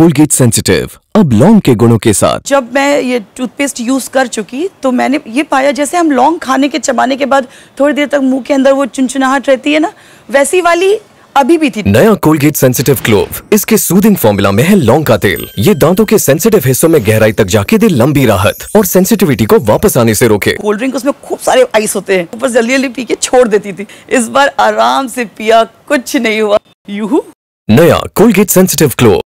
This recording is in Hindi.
कोलगेट सेंसिटिव अब लौंग के गुणों के साथ। जब मैं ये टूथपेस्ट यूज़ कर चुकी तो मैंने ये पाया जैसे हम लौंग खाने के चबाने के बाद थोड़ी देर तक मुँह के अंदर वो चुनचुनाहट रहती है ना वैसी वाली अभी भी थी। नया कोलगेट सेंसिटिव क्लोव इसके सूदिंग फॉर्मूला में है लौंग का तेल। ये दांतों के सेंसिटिव हिस्सों में गहराई तक जाके दे लंबी राहत और सेंसिटिविटी को वापस आने से रोके। कोल्ड ड्रिंक उसमें खूब सारे आइस होते हैं। ऊपर जल्दी जल्दी पी के छोड़ देती थी। इस बार आराम से पिया कुछ नहीं हुआ। यूहू। नया कोलगेट सेंसिटिव क्लोव